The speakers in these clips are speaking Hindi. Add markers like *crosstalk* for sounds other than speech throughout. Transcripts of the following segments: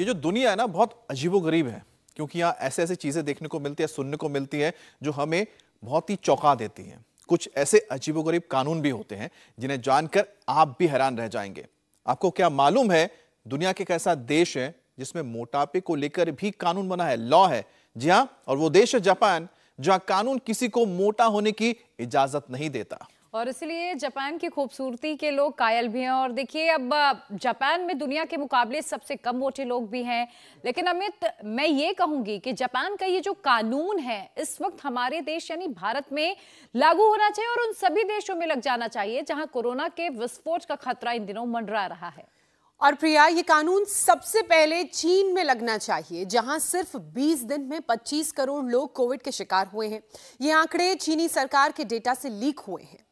ये जो दुनिया है ना, बहुत अजीबोगरीब है, क्योंकि यहाँ ऐसे ऐसी चीज़ें देखने को मिलती है, सुनने को मिलती है, जो हमें बहुत ही चौंका देती हैं। कुछ ऐसे अजीबोगरीब कानून भी होते हैं, जिन्हें जानकर आप भी हैरान रह जाएँगे। आपको क्या मालूम है, दुनिया के एक ऐसा देश है, जिसमें मोटापे को लेकर भी कानून बना है, लॉ है? जी हाँ और वो देश है जापान, जहाँ कानून किसी को मोटा होने की इजाज़त नहीं देता। और इसलिए जापान की खूबसूरती के लोग कायल भी हैं। और देखिए, अब जापान में दुनिया के मुकाबले सबसे कम मोटे लोग भी हैं। लेकिन अमित, मैं ये कहूँगी कि जापान का ये जो कानून है, इस वक्त हमारे देश यानी भारत में लागू होना चाहिए और उन सभी देशों में लग जाना चाहिए जहाँ कोरोना के विस्फोट का खतरा इन दिनों मंडरा रहा है। और प्रिया, ये कानून सबसे पहले चीन में लगना चाहिए, जहाँ सिर्फ़ 20 दिन में 25 करोड़ लोग कोविड के शिकार हुए हैं। ये आंकड़े चीनी सरकार के डेटा से लीक हुए हैं।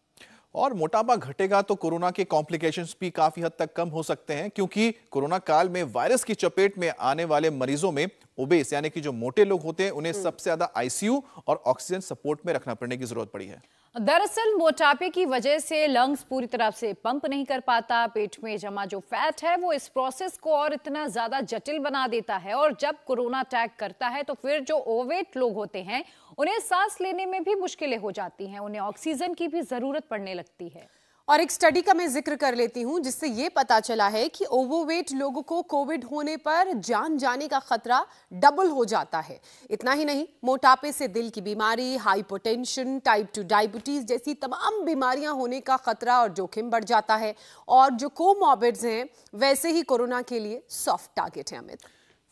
और मोटापा घटेगा तो कोरोना के कॉम्प्लिकेशंस भी काफ़ी हद तक कम हो सकते हैं क्योंकि कोरोना काल में वायरस की चपेट में आने वाले मरीजों में ओबेस यानी कि जो मोटे लोग होते हैं उन्हें सबसे ज़्यादा आईसीयू और ऑक्सीजन सपोर्ट में रखना पड़ने की ज़रूरत पड़ी है। दरअसल मोटापे की वजह से लंग्स पूरी तरह से पंप नहीं कर पाता। पेट में जमा जो फैट है, वो इस प्रोसेस को और इतना ज़्यादा जटिल बना देता है और जब कोरोना अटैक करता है तो फिर जो ओवेट लोग होते हैं, उन्हें सांस लेने में भी मुश्किलें हो जाती हैं, उन्हें ऑक्सीजन की भी ज़रूरत पड़ने लगती है। और एक स्टडी का मैं ज़िक्र कर लेती हूँ, जिससे ये पता चला है कि ओवरवेट लोगों को कोविड होने पर जान जाने का खतरा डबल हो जाता है। इतना ही नहीं, मोटापे से दिल की बीमारी हाइपोटेंशन टाइप टू डायबिटीज़ जैसी तमाम बीमारियाँ होने का खतरा और जोखिम बढ़ जाता है। और जो कोमॉर्बिड्स हैं, वैसे ही कोरोना के लिए सॉफ्ट टारगेट है अमित।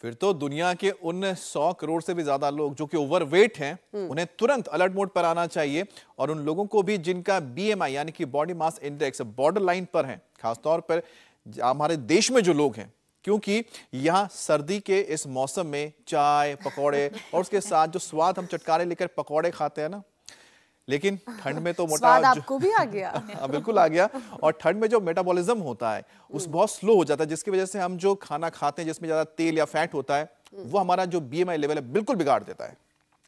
फिर तो दुनिया के उन 100 करोड़ से भी ज़्यादा लोग जो कि ओवरवेट हैं उन्हें तुरंत अलर्ट मोड पर आना चाहिए और उन लोगों को भी जिनका बीएमआई यानी कि body mass index border line पर है खासतौर पर हमारे देश में जो लोग हैं क्योंकि यहाँ सर्दी के इस मौसम में चाय पकौड़े *laughs* और उसके साथ जो स्वाद हम चटकारे लेकर पकौड़े खाते हैं ना लेकिन ठंड में तो मोटा आपको भी आ गया। *laughs* हाँ बिल्कुल आ गया। और ठंड में जो मेटाबॉलिज्म होता है उस बहुत स्लो हो जाता है जिसकी वजह से हम जो खाना खाते हैं जिसमें ज़्यादा तेल या फैट होता है वो हमारा जो बीएमआई लेवल है बिल्कुल बिगाड़ देता है।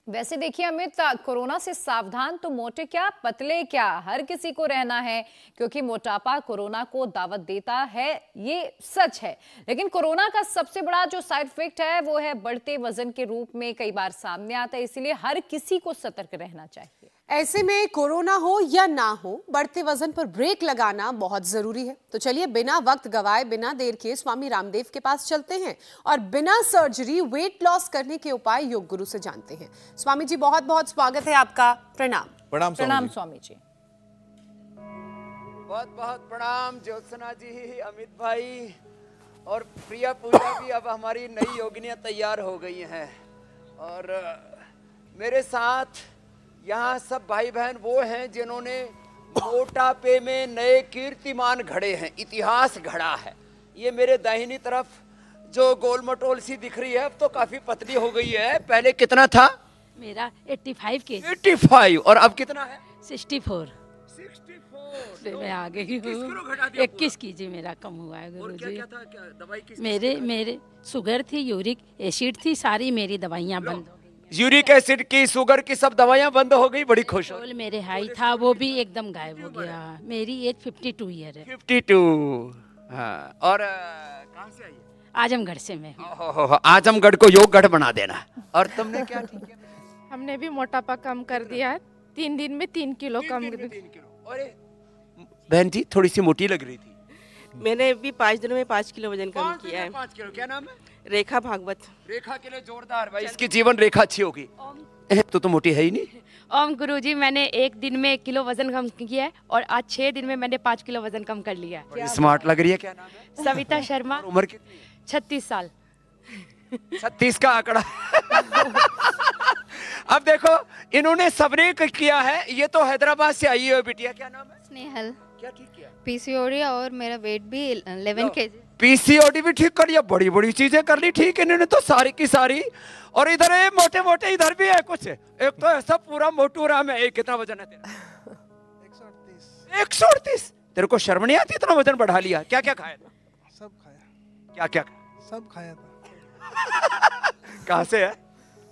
वैसे देखिए अमित कोरोना से सावधान तो मोटे क्या पतले क्या हर किसी को रहना है क्योंकि मोटापा कोरोना को दावत देता है ये सच है। लेकिन कोरोना का सबसे बड़ा जो साइड इफ़ेक्ट है वो है बढ़ते वज़न के रूप में कई बार सामने आता है इसलिए हर किसी को सतर्क रहना चाहिए। ऐसे में कोरोना हो या ना हो बढ़ते वज़न पर ब्रेक लगाना बहुत ज़रूरी है। तो चलिए बिना वक्त गवाए बिना देर के स्वामी रामदेव के पास चलते हैं और बिना सर्जरी वेट लॉस करने के उपाय योग गुरु से जानते हैं। स्वामी जी बहुत बहुत स्वागत है आपका। प्रणाम। प्रणाम प्रणाम स्वामी जी। बहुत बहुत प्रणाम ज्योत्सना जी अमित भाई और प्रिया पूजा भी अब हमारी नई योगिनियाँ तैयार हो गई हैं। और मेरे साथ यहाँ सब भाई बहन वो हैं जिन्होंने मोटापे में नए कीर्तिमान घड़े हैं इतिहास घड़ा है। ये मेरे दाहिनी तरफ़ जो गोल मटोल सी दिख रही है अब तो काफ़ी पतली हो गई है। पहले कितना था? मेरा 85 के। 85 और अब कितना है? 64 64 मैं आ गई हूँ। इक्कीस की जी मेरा कम हुआ है गुरु जी क्या था? क्या दवाई मेरे मेरे शुगर थी यूरिक एसिड थी सारी मेरी दवाइयाँ बंद यूरिक एसिड की शुगर की सब दवाइयाँ बंद हो गई बड़ी खुश हो मेरे हाई था वो भी एकदम गायब हो गया। मेरी एज 52 ईयर है। 52 हाँ और कहाँ से आई आजमगढ़ से मैं आजमगढ़ को योगगढ़ बना देना। और तुमने क्या हमने भी मोटापा कम कर दिया तीन दिन में तीन किलो कम तीन अरे बहन जी थोड़ी सी मोटी लग रही थी। मैंने भी पाँच दिनों में पाँच किलो वज़न कम किया है। पाँच किलो क्या नाम है? रेखा भागवत। रेखा के लिए जोरदार भाई इसकी जीवन रेखा अच्छी होगी। तो तो मोटी है ही नहीं। ओम गुरुजी मैंने एक दिन में एक किलो वज़न कम किया है और आज छह दिन में मैंने पाँच किलो वज़न कम कर लिया है। स्मार्ट लग रही है क्या नाम है? सविता शर्मा। उम्र कितनी छत्तीस साल। छत्तीस का आंकड़ा। अब देखो इन्होंने सबने किया है। ये तो हैदराबाद से आई है बिटिया क्या नाम है? स्नेहल। क्या ठीक किया? पीसीओडी और मेरा वेट भी 11 केजी पीसीओडी भी ठीक कर लिया बड़ी बड़ी चीज़ें कर ली ठीक इन्होंने तो सारी की सारी। और इधर ये मोटे मोटे इधर भी है कुछ। एक तो ऐसा पूरा मोटू राम है एक कितना वज़न है तेरा? एक सौ अड़तीस। तेरे को शर्म नहीं आती इतना वज़न बढ़ा लिया? क्या क्या खाया था? सब खाया। क्या क्या खाया? सब खाया था। *laughs* कहाँ से है?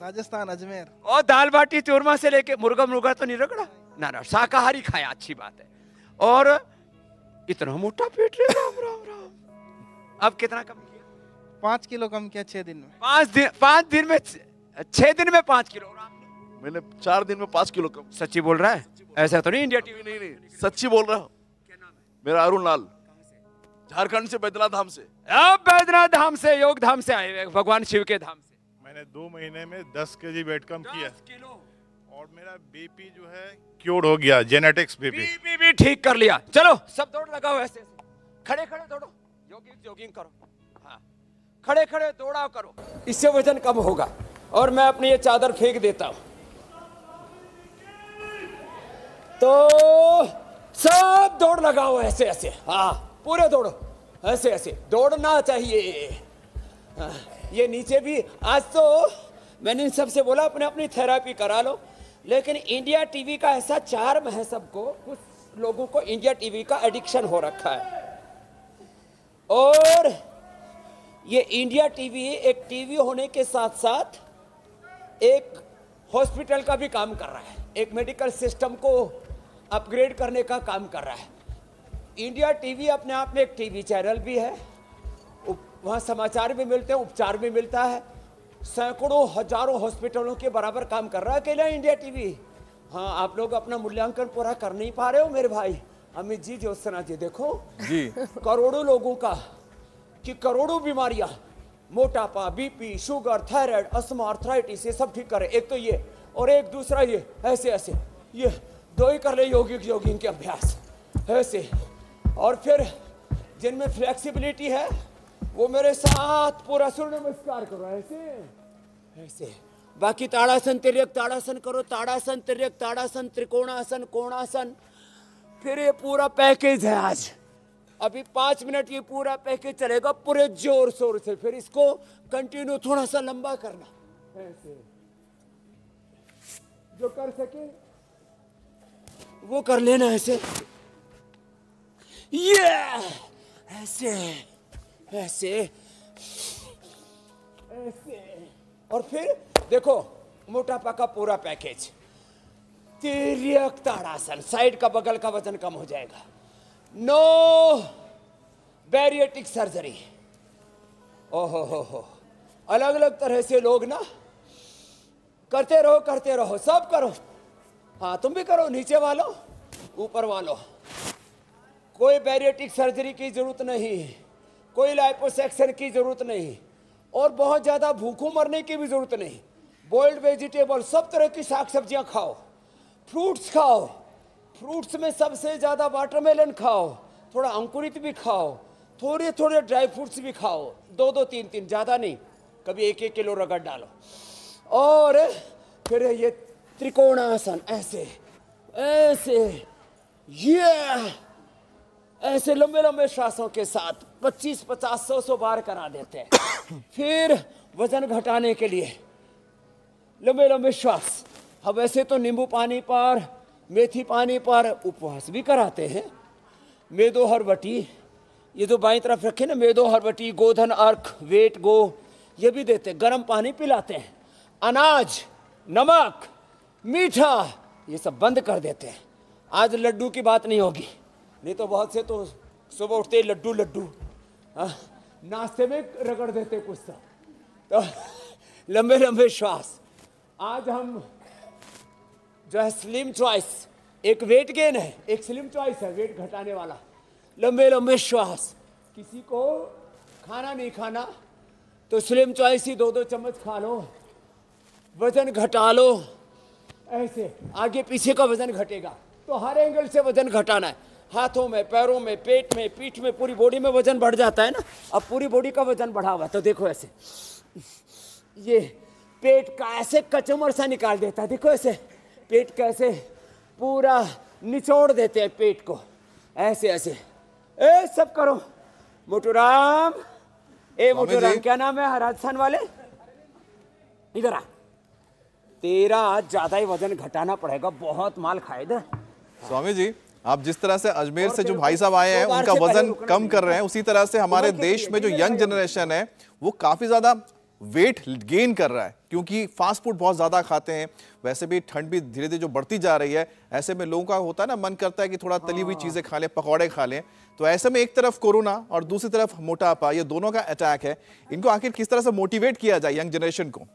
राजस्थान अजमेर। और दाल बाटी चूरमा से लेके मुर्गा मुर्गा तो नहीं रगड़ा? ना ना शाकाहारी खाया अच्छी बात है। और इतना मोटा पेट रे राम राम राम। अब कितना कम किया? पाँच किलो कम किया छह दिन में। पाँच दिन पाँच दिन में छह दिन में पाँच किलो मैंने चार दिन में पाँच किलो कम। सच्ची बोल रहा है? ऐसा तो नहीं इंडिया टीवी नहीं नहीं सच्ची बोल रहा हूँ। मेरा अरुण लाल। झारखंड से बैद्यनाथ धाम से। अब बैद्यनाथ धाम से योग धाम से आए हुए भगवान शिव के धाम से। मैंने दो महीने में दस के जी वेट कम किया। किलो। और मेरा बीपी जो है क्योर हो गया जेनेटिक्स बीपी बीपी भी ठीक कर लिया। चलो सब दौड़ लगाओ ऐसे खड़े खड़े दौड़ो। जोगिंग जोगिंग करो। हाँ। खड़े खड़े दौड़ा करो। इससे वज़न कम होगा। और मैं अपनी ये चादर फेंक देता हूँ। तो सब दौड़ लगाओ ऐसे ऐसे। हाँ पूरे दौड़ो। ऐसे ऐसे। दौड़ना चाहिए। हाँ, ये नीचे भी। आज तो मैंने इन सबसे बोला अपने अपनी थेरापी करा लो। लेकिन इंडिया टीवी का ऐसा चार्म है सबको, कुछ लोगों को इंडिया टीवी का एडिक्शन हो रखा है। और ये इंडिया टीवी एक टीवी होने के साथ साथ एक हॉस्पिटल का भी काम कर रहा है। एक मेडिकल सिस्टम को अपग्रेड करने का काम कर रहा है। इंडिया टीवी अपने आप में एक टीवी चैनल भी है। वहाँ समाचार भी मिलते हैं, उपचार भी मिलता है। सैकड़ों हज़ारों हॉस्पिटलों के बराबर काम कर रहा है अकेला इंडिया टीवी। हाँ आप लोग अपना मूल्यांकन पूरा कर नहीं पा रहे हो मेरे भाई। अमित जी ज्योत्सना जी देखो। जी। करोड़ों लोगों का कि करोड़ों बीमारियाँ मोटापा BP sugar thyroid asthma arthritis ये सब ठीक करे एक तो ये और एक दूसरा ये ऐसे ऐसे। ये दो ही कर ले योगिक योगिंग के अभ्यास। ऐसे। और फिर जिनमें फ्लेक्सिबिलिटी है वो मेरे साथ पूरा सूर्य नमस्कार करो ऐसे? ऐसे। बाकी ताड़ासन, तिरक ताड़ासन करो, ताड़ासन, तिरक ताड़ासन, त्रिकोणासन, कोणासन। फिर ये पूरा पैकेज है आज। अभी पाँच मिनट ये पूरा पैकेज चलेगा पूरे ज़ोर शोर से। फिर इसको कंटिन्यू थोड़ा सा लंबा करना। ऐसे। जो कर सके। वो कर लेना ऐसे। ये ऐसे। ऐसे ऐसे और फिर, देखो, मोटापा का पूरा पैकेज। ताड़ासन साइड का, बगल का वज़न कम हो जाएगा। नो बैरियटिक सर्जरी ओहो, हो हो। अलग अलग तरह से लोग ना, करते रहो करते रहो, सब करो। हाँ तुम भी करो, नीचे वालों, ऊपर वालों। कोई बैरियटिक सर्जरी की ज़रूरत नहीं। कोई लाइपोसेक्शन की ज़रूरत नहीं। और बहुत ज़्यादा भूखों मरने की भी ज़रूरत नहीं। बॉइल्ड वेजिटेबल सब तरह की साग सब्ज़ियाँ खाओ। फ्रूट्स खाओ। फ्रूट्स में सबसे ज़्यादा वाटरमेलन खाओ। थोड़ा अंकुरित भी खाओ। थोड़े थोड़े ड्राई फ्रूट्स भी खाओ। दो दो तीन तीन ज़्यादा नहीं। कभी एक एक किलो रगड़ डालो। और फिर ये त्रिकोणासन, ऐसे ऐसे। ये ऐसे लंबे लंबे श्वासों के साथ 25 50 सौ सौ बार करा देते हैं। *coughs* फिर वज़न घटाने के लिए लंबे लंबे श्वास। हम वैसे तो नींबू पानी पर, मेथी पानी पर उपवास भी कराते हैं। मेदो हरवटी ये जो बाई तरफ़ रखे ना, मेदो हरवटी गोधन, अर्क, वेट, गो, ये भी देते हैं। गर्म पानी पिलाते हैं। अनाज, नमक, मीठा, ये सब बंद कर देते हैं। आज लड्डू की बात नहीं होगी। नहीं तो बहुत से तो सुबह उठते लड्डू लड्डू। हाँ, नाश्ते में रगड़ देते कुछ सा तो लंबे लंबे श्वास। आज हम जो है स्लिम चॉइस एक वेट गेन है। एक स्लिम चॉइस है वेट घटाने वाला। लंबे लंबे श्वास। किसी को खाना नहीं खाना तो स्लिम चॉइस ही दो दो चम्मच खा लो। वज़न घटा लो। ऐसे। आगे पीछे का वज़न घटेगा। तो हर एंगल से वज़न घटाना है। हाथों में पैरों में पेट में पीठ में पूरी बॉडी में वज़न बढ़ जाता है ना अब पूरी बॉडी का वज़न बढ़ा हुआ तो देखो ऐसे। ये पेट का ऐसे कचमर सा निकाल देता है देखो ऐसे पेट कैसे पूरा निचोड़ देते हैं पेट को ऐसे ऐसे। ए सब करो। मोटूराम ए मोटूराम क्या नाम है राजस्थान वाले? इधर आ। तेरा आज ज़्यादा ही वज़न घटाना पड़ेगा बहुत माल खाए दे स्वामी जी। आप जिस तरह से अजमेर से जो भाई साहब आए हैं उनका वज़न कम कर रहे हैं उसी तरह से हमारे देश में जो यंग जनरेशन है वो काफ़ी ज़्यादा वेट गेन कर रहा है क्योंकि फास्ट फ़ूड बहुत ज़्यादा खाते हैं। वैसे भी ठंड भी धीरे धीरे जो बढ़ती जा रही है ऐसे में लोगों का होता है ना मन करता है कि थोड़ा तली हुई चीज़ें खा लें पकौड़े खा लें। तो ऐसे में एक तरफ़ कोरोना और दूसरी तरफ़ मोटापा ये दोनों का अटैक है। इनको आखिर किस तरह से मोटिवेट किया जाए यंग जनरेशन को?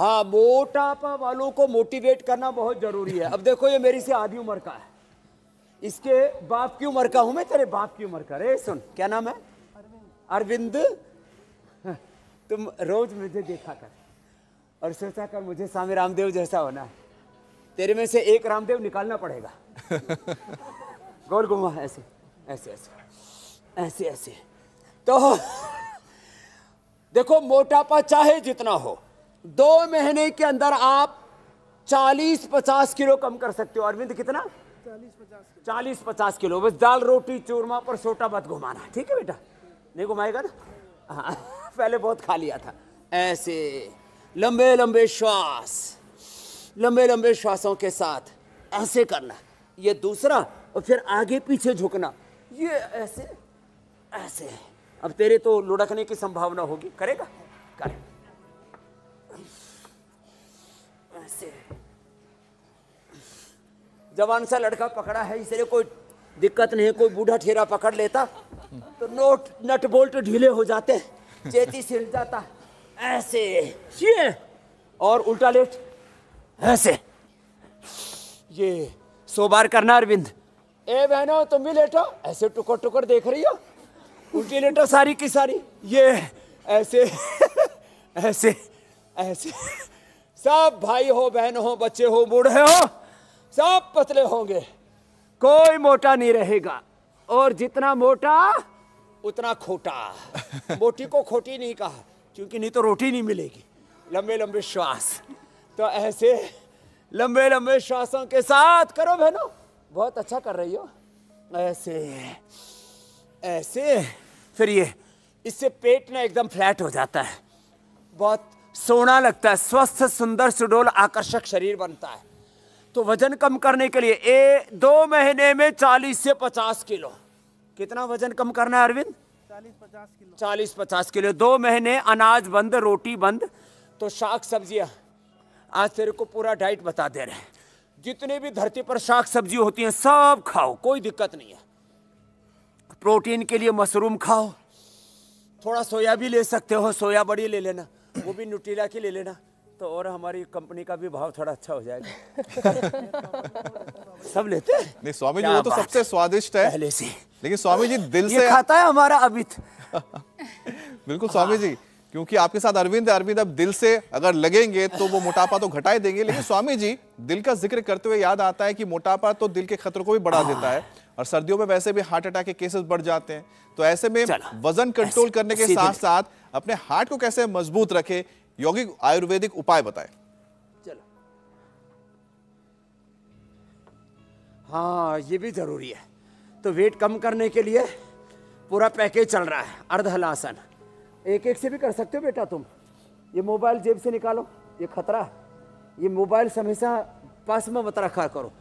हाँ मोटापा वालों को मोटिवेट करना बहुत ज़रूरी है। अब देखो ये मेरी से आधी उम्र का है। इसके बाप की उम्र का हूँ मैं तेरे बाप की उम्र का। रे सुन क्या नाम है? अरविंद। हाँ, तुम रोज मुझे देखा कर। और सोचा कर मुझे स्वामी रामदेव जैसा होना है। तेरे में से एक रामदेव निकालना पड़ेगा। *laughs* गोल घुमा ऐसे ऐसे ऐसे ऐसे ऐसे। तो देखो मोटापा चाहे जितना हो दो महीने के अंदर आप 40-50 किलो कम कर सकते हो। अरविंद, कितना? 40-50 किलो। बस दाल, रोटी, चूरमा पर छोटा मत घुमाना। ठीक है बेटा? नहीं घुमाएगा ना? हाँ पहले बहुत खा लिया था। ऐसे। लंबे लंबे श्वास। लंबे लंबे श्वासों के साथ ऐसे करना। ये दूसरा और फिर आगे पीछे झुकना। ये ऐसे ऐसे। अब तेरे तो लुढ़कने की संभावना होगी। करेगा? कर ऐसे जवान सा लड़का पकड़ा है इसलिए कोई दिक्कत नहीं कोई बूढ़ा ठेरा पकड़ लेता तो नोट नट बोल्ट ढीले हो जाते चेती सिल जाता ऐसे। ये। और उल्टा लेट ऐसे। ये सो बार करना अरविंद। ए बहनो तुम भी लेटो ऐसे टुकर टुकर देख रही हो? उल्टी लेटो सारी की सारी। ये ऐसे *laughs* ऐसे ऐसे। सब भाई हो बहन हो बच्चे हो बूढ़े हो सब पतले होंगे। कोई मोटा नहीं रहेगा। और जितना मोटा उतना खोटा। *laughs* मोटी को खोटी नहीं कहा क्योंकि नहीं तो रोटी नहीं मिलेगी। लंबे लंबे श्वास। तो ऐसे लंबे लंबे श्वासों के साथ करो बहनों। बहुत अच्छा कर रही हो। ऐसे ऐसे फिर ये इससे पेट ना एकदम फ्लैट हो जाता है। बहुत सोना लगता है स्वस्थ सुंदर सुडोल आकर्षक शरीर बनता है। तो वज़न कम करने के लिए ए दो महीने में 40 से 50 किलो। कितना वज़न कम करना है अरविंद? 40 50 किलो। चालीस पचास किलो दो महीने अनाज बंद रोटी बंद तो शाक सब्ज़ियाँ। आज तेरे को पूरा डाइट बता दे रहे हैं। जितने भी धरती पर शाक सब्ज़ी होती हैं सब खाओ कोई दिक्कत नहीं है। प्रोटीन के लिए मशरूम खाओ। थोड़ा सोया भी ले सकते हो सोया बड़ी ले लेना। वो भी न्यूट्रीला की ले लेना तो और हमारी कंपनी का भी भाव थोड़ा अच्छा हो जाएगा। *laughs* सब लेते हैं? नहीं स्वामी जी वो तो सबसे स्वादिष्ट है। पहले से। लेकिन स्वामी जी दिल से खाता है हमारा अमित। *laughs* बिल्कुल स्वामी जी। क्योंकि आपके साथ अरविंद अरविंद अब दिल से अगर लगेंगे तो वो मोटापा तो घटा ही देंगे लेकिन स्वामी जी दिल का ज़िक्र करते हुए याद आता है कि मोटापा तो दिल के खतरों को भी बढ़ा देता है और सर्दियों में वैसे भी हार्ट अटैक के केसेस बढ़ जाते हैं। तो ऐसे में वज़न कंट्रोल करने के साथ साथ अपने हार्ट को कैसे मज़बूत रखे यौगिक आयुर्वेदिक उपाय बताए। चलो। हाँ ये भी ज़रूरी है। तो वेट कम करने के लिए पूरा पैकेज चल रहा है अर्धहलासन। एक एक से भी कर सकते हो बेटा तुम। ये मोबाइल जेब से निकालो, ये खतरा है। ये मोबाइल हमेशा पास में मत रखा करो।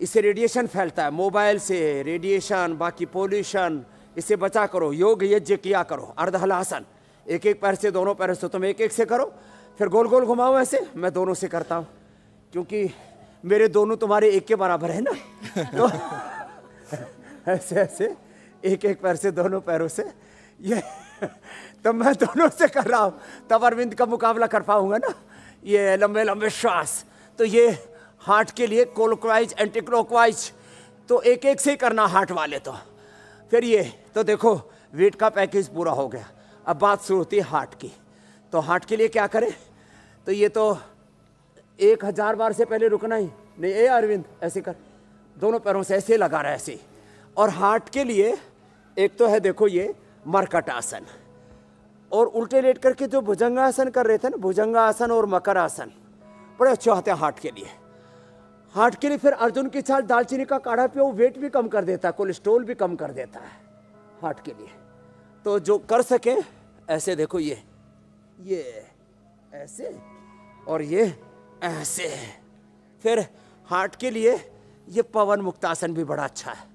इससे रेडिएशन फैलता है, मोबाइल से रेडिएशन बाकी पोल्यूशन इससे बचा करो, योग यज्ञ किया करो, अर्धहलासन। एक एक पैर से, दोनों पैर से तुम एक एक से करो, फिर गोल गोल घुमाओ ऐसे। मैं दोनों से करता हूँ, क्योंकि मेरे दोनों तुम्हारे एक के बराबर है ना? तो *laughs* ऐसे ऐसे एक एक पैर से, दोनों पैरों से, ये *laughs* तब मैं दोनों से कर रहा हूँ। तब अरविंद का मुकाबला कर पाऊँगा ना। ये लंबे लंबे श्वास। तो ये हार्ट के लिए क्लोकवाइज एंटी क्लोकवाइज तो एक एक से ही करना हार्ट वाले तो। फिर ये तो देखो, वेट का पैकेज पूरा हो गया। अब बात शुरू होती है हार्ट की। तो हार्ट के लिए क्या करें? तो ये तो एक हज़ार बार से पहले रुकना ही। नहीं, ए अरविंद, ऐसे कर। दोनों पैरों से ऐसे लगा रहा है ऐसे। और हार्ट के लिए एक तो है, देखो ये मरकट आसन और उल्टे लेट करके जो भुजंगासन कर रहे थे ना, भुजंगासन और मकर आसन बड़े अच्छे होते हैं हार्ट के लिए। हार्ट के लिए फिर अर्जुन की छाल दालचीनी का काढ़ा पियो, वेट भी कम कर देता है कोलेस्ट्रोल भी कम कर देता है हार्ट के लिए। तो जो कर सके, ऐसे देखो ये ये, ऐसे, और ये, ऐसे। फिर हार्ट के लिए ये पवन मुक्तासन भी बड़ा अच्छा है।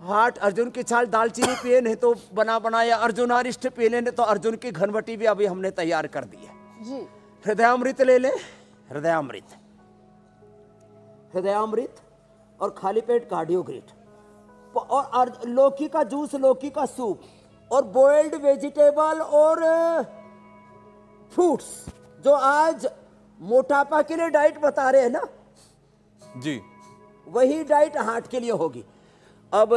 हाट अर्जुन की छाल दालचीनी पिए नहीं तो बना बनाया। अर्जुन अरिष्ट पी लेने तो अर्जुन की घनवटी भी अभी हमने तैयार कर दी है। जी। हृदयामृत ले ले। हृदयामृत। हृदयामृत और खाली पेट कार्डियोग्रिट। और लौकी का जूस लौकी का सूप और बॉइल्ड वेजिटेबल और फ्रूट्स जो आज मोटापा के लिए डाइट बता रहे हैं ना? जी। वही डाइट हार्ट के लिए होगी। अब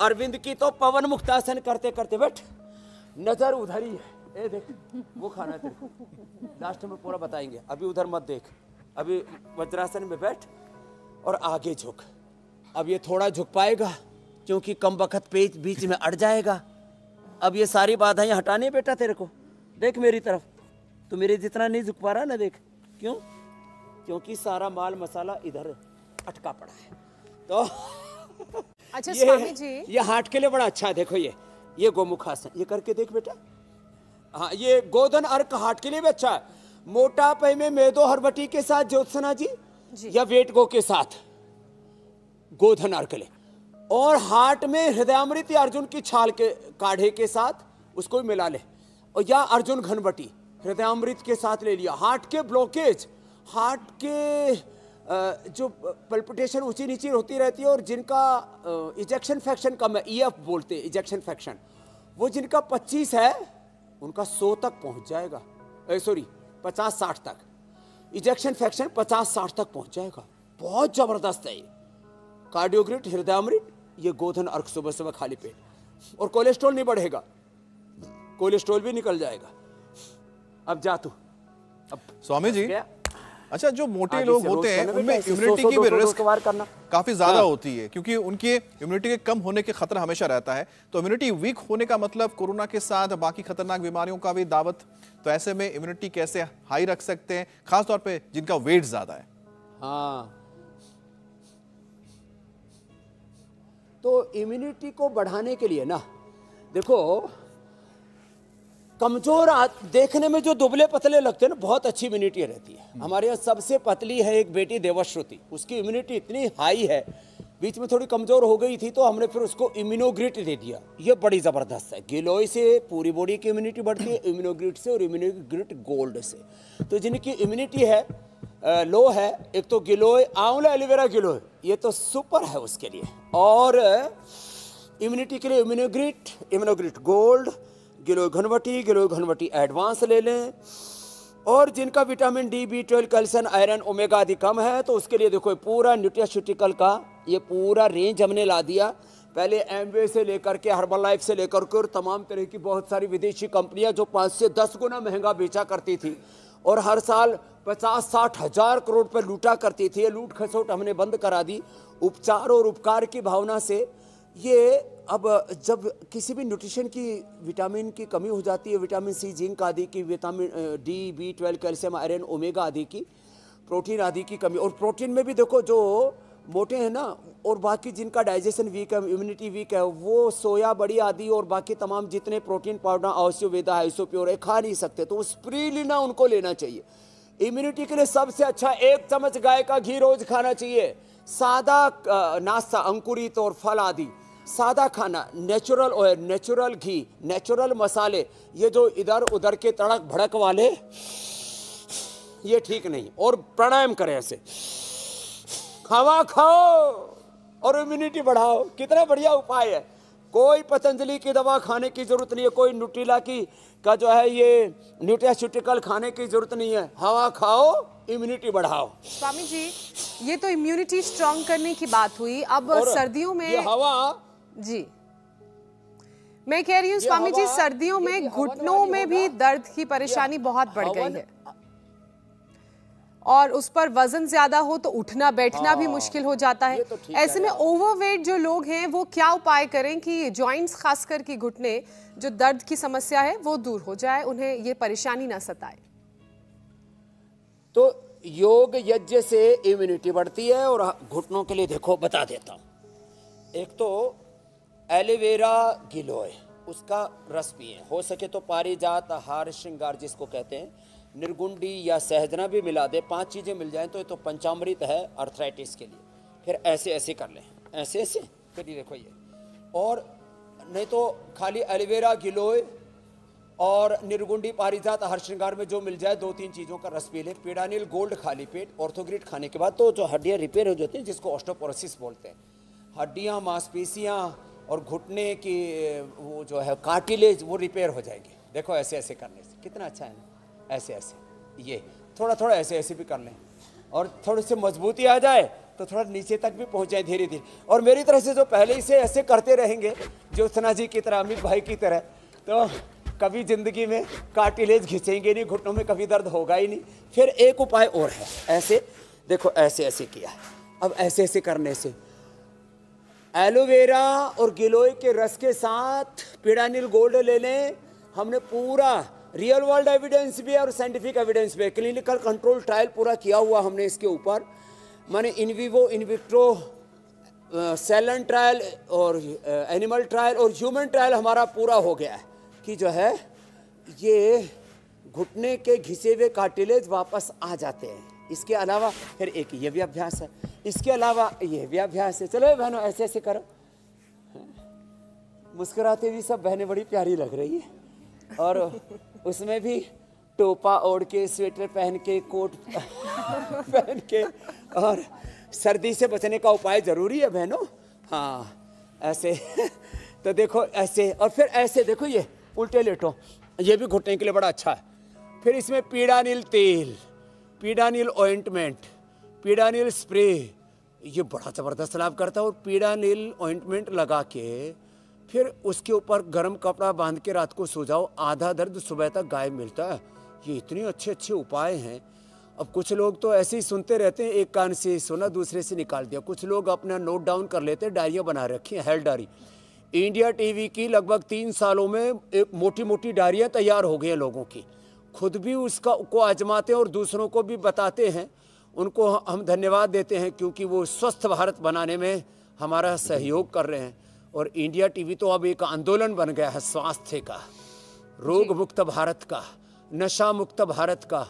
अरविंद की तो पवन मुक्तासन करते करते बैठ। नज़र उधर ही है। ए देख, वो खाना है लास्ट में पूरा बताएँगे। अभी उधर मत देख। अभी वज्रासन में बैठ और आगे झुक। अब ये थोड़ा झुक पाएगा, क्योंकि कम वक्त पेज बीच में अड़ जाएगा। अब ये सारी बाधाएँ हटानी बेटा तेरे को। देख मेरी तरफ़। तू मेरे जितना नहीं झुक पा रहा ना देख। क्यों? क्योंकि सारा माल मसाला इधर अटका पड़ा है। तो अच्छा ये स्वामी जी ये हार्ट के लिए बड़ा अच्छा है देखो ये ये गोमुखासन ये करके देख बेटा। हाँ ये गोधन अर्क हार्ट के लिए भी अच्छा है। मोटापे में मेदो हरबटी के साथ ज्योत्सना जी, या वेट गो के साथ गोधन अर्क ले। और हार्ट में हृदयामृत या अर्जुन की छाल के काढ़े के साथ उसको भी मिला ले। और या अर्जुन घनबटी हृदयामृत के साथ ले लिया। हार्ट के ब्लॉकेज हार्ट के जो पल्पिटेशन ऊँची नीची होती रहती है और जिनका इजेक्शन फ्रैक्शन कम है ईएफ बोलते हैं इजेक्शन फ्रैक्शन वो जिनका 25 है उनका 100 तक पहुँच जाएगा। सॉरी 50 60 तक। इजेक्शन फ्रैक्शन 50 60 तक पहुँच जाएगा। बहुत ज़बरदस्त है ये। कार्डियोग्रिट हृदयामृत ये गोधन अर्क सुबह सुबह खाली पेट। और कोलेस्ट्रॉल नहीं बढ़ेगा। कोलेस्ट्रॉल भी निकल जाएगा। अब जा तू। अब स्वामी जी? अच्छा जो मोटे लोग होते हैं उनमें इम्यूनिटी की भी रिस्क काफ़ी ज़्यादा हाँ। होती है क्योंकि उनके इम्यूनिटी के कम होने के खतरा हमेशा रहता है। तो इम्यूनिटी वीक होने का मतलब कोरोना के साथ बाकी खतरनाक बीमारियों का भी दावत। तो ऐसे में इम्यूनिटी कैसे हाई रख सकते हैं? खासतौर पर जिनका वेट ज़्यादा है। हाँ। तो इम्यूनिटी को बढ़ाने के लिए ना देखो कमज़ोर देखने में जो दुबले पतले लगते हैं ना, बहुत अच्छी इम्यूनिटी रहती है। हमारे यहाँ सबसे पतली है एक बेटी देवश्रुति। उसकी इम्यूनिटी इतनी हाई है, बीच में थोड़ी कमज़ोर हो गई थी तो हमने फिर उसको इम्यूनोग्रिट दे दिया। ये बड़ी ज़बरदस्त है। गिलोय से पूरी बॉडी की इम्यूनिटी बढ़ती है इम्यूनोग्रिट से और इम्यूनोग्रिट गोल्ड से। तो जिनकी इम्यूनिटी है लो है, एक तो गिलोय, आंवला, एलोवेरा गिलोय, ये तो सुपर है उसके लिए। और इम्यूनिटी के लिए इम्यूनोग्रिट इम्यूनोग्रिट गोल्ड गिलोय घनवटी गिलोय घनवटी एडवांस ले लें। और जिनका vitamin D B twelve calcium iron omega आदि कम है तो उसके लिए देखो पूरा न्यूट्रियास्यूटिकल का, ये पूरा रेंज हमने ला दिया। पहले एमवे से लेकर के हर्बल लाइफ से लेकर के और तमाम तरह की बहुत सारी विदेशी कंपनियाँ जो पाँच से दस गुना महँगा बेचा करती थी। और हर साल पचास साठ हज़ार करोड़ पर लूटा करती थी। ये लूट खसोट हमने बंद करा दी। उपचार और उपकार की भावना से ये अब, जब किसी भी न्यूट्रिशन की विटामिन की कमी हो जाती है विटामिन सी जिंक आदि की vitamin D B twelve calcium iron omega आदि की प्रोटीन आदि की कमी, और प्रोटीन में भी देखो जो मोटे हैं ना, और बाकी जिनका डाइजेशन वीक है इम्यूनिटी वीक है, वो सोया बड़ी आदि, और बाकी तमाम जितने प्रोटीन पाउडर आयोस्यो वेदा आयोसो प्योर है, खा नहीं सकते तो स्प्रीलिना उनको लेना चाहिए। इम्यूनिटी के लिए सबसे अच्छा एक चम्मच गाय का घी रोज खाना चाहिए। सादा नाश्ता, अंकुरित और फल आदि। सादा खाना नेचुरल ऑयल नेचुरल घी नेचुरल मसाले ये जो इधर उधर के तड़क भड़क वाले ये ठीक नहीं। और प्राणायाम करें ऐसे। हवा खाओ और इम्यूनिटी बढ़ाओ। कितना बढ़िया उपाय है। कोई पतंजलि की दवा खाने की ज़रूरत नहीं है कोई न्यूट्रीला की का जो है ये न्यूट्रियास्यूटिकल खाने की ज़रूरत नहीं है। हवा खाओ इम्यूनिटी बढ़ाओ। स्वामी जी ये तो इम्यूनिटी स्ट्रांग करने की बात हुई। अब सर्दियों में ये हवा जी। मैं कह रही हूँ स्वामी जी सर्दियों में घुटनों में भी दर्द की परेशानी बहुत बढ़ गई है। और उस पर वज़न ज़्यादा हो तो उठना बैठना भी मुश्किल हो जाता है। तो ऐसे में। ओवरवेट जो लोग हैं वो क्या उपाय करें कि जॉइंट्स खासकर की घुटने जो दर्द की समस्या है वो दूर हो जाए उन्हें ये परेशानी ना सताए। तो योग यज्ञ से इम्यूनिटी बढ़ती है और घुटनों के लिए देखो बता देता हूँ। एक तो एलोवेरा गिलोय, उसका रस पिए। हो सके तो पारिजात हार श्रृंगार जिसको कहते हैं, निर्गुंडी या सहजना भी मिला दे। पाँच चीज़ें मिल जाएँ तो ये तो पंचामृत है अर्थराइटिस के लिए। फिर ऐसे ऐसे कर लें। ऐसे ऐसे? ये देखो ये। और नहीं तो खाली एलोवेरा गिलोय और निर्गुंडी पारिजात हर श्रृंगार में जो मिल जाए, दो तीन चीज़ों का रस पी लें। पीडानिल गोल्ड खाली पेट ऑर्थोग्रिड खाने के बाद तो जो हड्डियाँ रिपेयर हो जाती हैं, जिसको ऑस्टोपोरोसिस बोलते हैं। हड्डियाँ, मांसपेशियाँ और घुटने की वो जो है, कार्टिलेज वो रिपेयर हो जाएगी। देखो, ऐसे ऐसे करने से। कितना अच्छा है ना? ऐसे ऐसे। ये, थोड़ा थोड़ा ऐसे ऐसे भी कर लें और थोड़ी सी मजबूती आ जाए तो थोड़ा नीचे तक भी पहुँच जाए धीरे धीरे और मेरी तरह से जो पहले से ऐसे करते रहेंगे ज्योत्सना जी की तरह, अमित भाई की तरह तो कभी ज़िंदगी में कार्टिलेज घिंचेंगे नहीं, घुटनों में कभी दर्द होगा ही नहीं। फिर एक उपाय और है। ऐसे, देखो, ऐसे ऐसे किया। अब ऐसे ऐसे करने से एलोवेरा और गिलोय के रस के साथ पिडानिल गोल्ड ले लें। हमने पूरा रियल वर्ल्ड एविडेंस भी है और साइंटिफिक एविडेंस भी है। क्लिनिकल कंट्रोल ट्रायल पूरा किया हुआ हमने इसके ऊपर। मैंने in vivo in vitro cell line trial और एनिमल ट्रायल और ह्यूमन ट्रायल हमारा पूरा हो गया है कि जो है, ये घुटने के घिसे हुए कार्टिलेज वापस आ जाते हैं। इसके अलावा फिर एक ये भी अभ्यास है। इसके अलावा ये भी अभ्यास है। चलो बहनों, ऐसे ऐसे करो। मुस्कुराते हुए सब बहनें बड़ी प्यारी लग रही है। और उसमें भी टोपा ओढ़ के, स्वेटर पहन के, कोट *laughs* पहन के और सर्दी से बचने का उपाय ज़रूरी है बहनों? हाँ ऐसे। तो देखो, ऐसे और फिर ऐसे देखो ये, उल्टे लेटो। ये भी घुटने के लिए बड़ा अच्छा है। फिर इसमें पीड़ा नील तेल। पीड़ानील ऑइंटमेंट, पीड़ानील स्प्रे, ये बड़ा ज़बरदस्त लाभ करता है और पीड़ानील ऑइंटमेंट लगा के फिर उसके ऊपर गर्म कपड़ा बाँध के रात को सो जाओ, आधा दर्द सुबह तक गायब मिलता है। ये इतने अच्छे अच्छे उपाय हैं। अब कुछ लोग तो ऐसे ही सुनते रहते हैं, एक कान से सुना, दूसरे से निकाल दिया। कुछ लोग अपना नोट डाउन कर लेते हैं, डायरियाँ बना रखी है, हेल्थ डायरी। इंडिया टीवी की लगभग तीन सालों में एक मोटी मोटी डायरियाँ तैयार हो गई हैं लोगों की। खुद भी उसका, को आजमाते हैं और दूसरों को भी बताते हैं। उनको हम धन्यवाद देते हैं क्योंकि वो स्वस्थ भारत बनाने में हमारा सहयोग कर रहे हैं। और इंडिया टीवी तो अब एक आंदोलन बन गया है स्वास्थ्य का रोग मुक्त भारत का नशा मुक्त भारत का।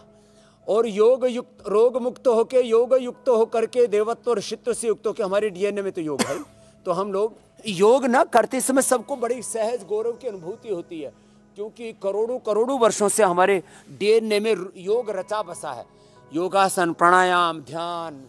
और योग युक्त रोग मुक्त होके योग युक्त होकर के, देवत्व और शित्व से युक्त होकर हमारे डीएनए में तो योग है। तो हम लोग, योग ना करते समय सबको बड़ी सहज गौरव की अनुभूति होती है। क्योंकि करोड़ों करोड़ों वर्षों से हमारे डीएनए में योग रचा बसा है। योगासन प्राणायाम ध्यान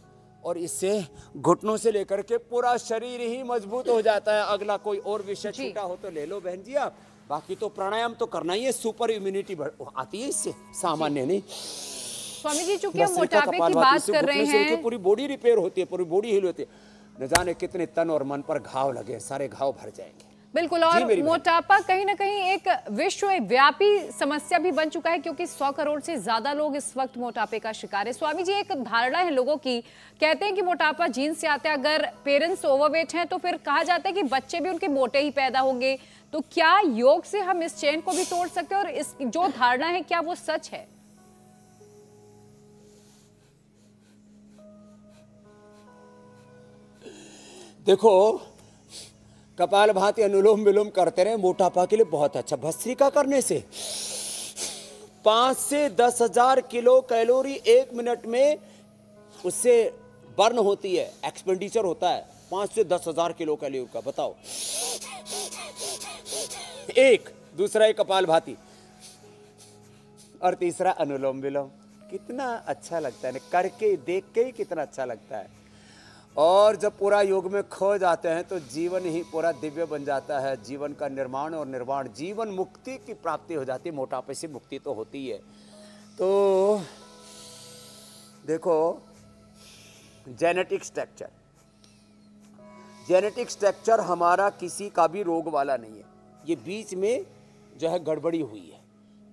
और इससे घुटनों से लेकर के पूरा शरीर ही मज़बूत हो जाता है। अगला कोई और विषय छूटा हो तो ले लो बहन जी आप। बाकी तो प्राणायाम तो करना ही है सुपर इम्यूनिटी आती है इससे सामान्य नहीं। स्वामी जी चूँकि हम मोटापे की बात कर रहे हैं। पूरी बॉडी रिपेयर होती है पूरी बॉडी हिल होती है। न जाने कितने तन और मन पर घाव लगे सारे घाव भर जाएँगे। बिल्कुल और मोटापा कहीं ना कहीं एक विश्व व्यापी समस्या भी बन चुका है क्योंकि 100 करोड़ से ज़्यादा लोग इस वक्त मोटापे का शिकार है। स्वामी जी एक धारणा है लोगों की कहते हैं कि मोटापा जीन से आता है अगर पेरेंट्स ओवरवेट हैं तो फिर कहा जाता है कि बच्चे भी उनके मोटे ही पैदा होंगे। तो क्या योग से हम इस चेन को भी तोड़ सकते हैं और इस जो धारणा है क्या वो सच है? देखो कपाल भाती अनुलोम विलोम करते रहे, मोटापा के लिए बहुत अच्छा। भस्त्रिका करने से पाँच से दस हज़ार किलो कैलोरी एक मिनट में उससे बर्न होती है, एक्सपेंडिचर होता है। पाँच से दस हज़ार किलो कैलोरी का, बताओ। एक, दूसरा एक कपाल भाती। और तीसरा अनुलोम विलोम। कितना अच्छा लगता है, करके देख के ही कितना अच्छा लगता है। और जब पूरा योग में खो जाते हैं तो जीवन ही पूरा दिव्य बन जाता है। जीवन का निर्माण और निर्माण जीवन मुक्ति की प्राप्ति हो जाती है। मोटापे से मुक्ति तो होती है तो देखो जेनेटिक स्ट्रक्चर जेनेटिक स्ट्रक्चर हमारा किसी का भी रोग वाला नहीं है। ये बीच में जो है गड़बड़ी हुई है।